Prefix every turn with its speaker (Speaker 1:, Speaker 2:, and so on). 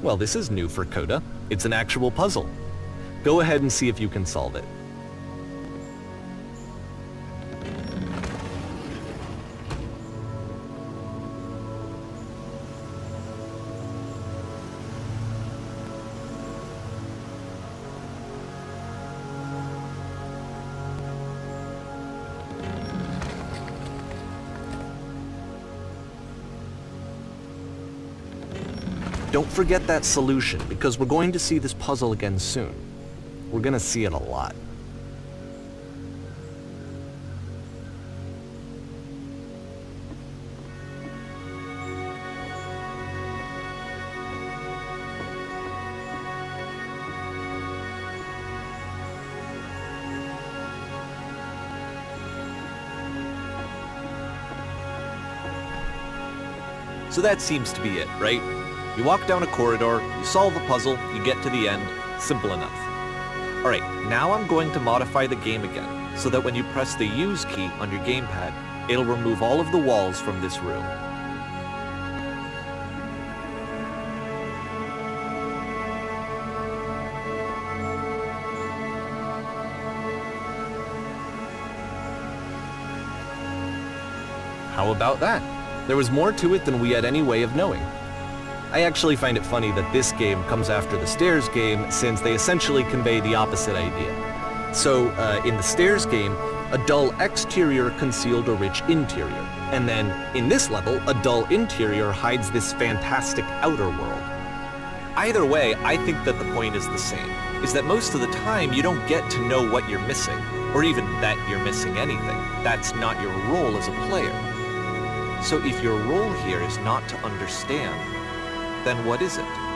Speaker 1: Well, this is new for Coda. It's an actual puzzle. Go ahead and see if you can solve it. Don't forget that solution, because we're going to see this puzzle again soon. We're gonna see it a lot. So that seems to be it, right? You walk down a corridor, you solve a puzzle, you get to the end. Simple enough. Alright, now I'm going to modify the game again, so that when you press the use key on your gamepad, it'll remove all of the walls from this room. How about that? There was more to it than we had any way of knowing. I actually find it funny that this game comes after the Stairs game since they essentially convey the opposite idea. So, uh, in the Stairs game, a dull exterior concealed a rich interior. And then, in this level, a dull interior hides this fantastic outer world. Either way, I think that the point is the same, is that most of the time you don't get to know what you're missing, or even that you're missing anything. That's not your role as a player. So if your role here is not to understand, then what is it?